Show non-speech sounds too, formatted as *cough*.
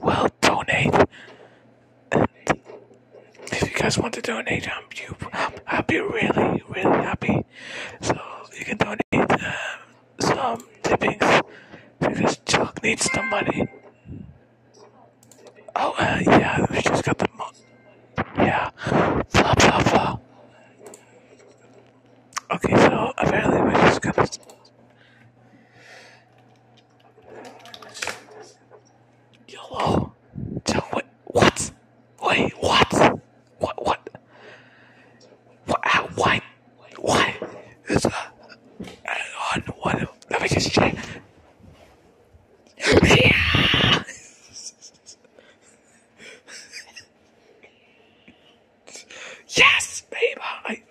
will donate. And if you guys want to donate, I'm you, I'll be really, really happy. So you can donate uh, some tippings because Chuck needs the money. Oh, uh, yeah, we just got the money. Yeah, blah blah blah. Okay, so apparently Yellow. So what? What? Wait, what? What? What? What? How, why? Why? Is that? Hang on. What? Let me just check. Yeah. *laughs* yes, baby. I,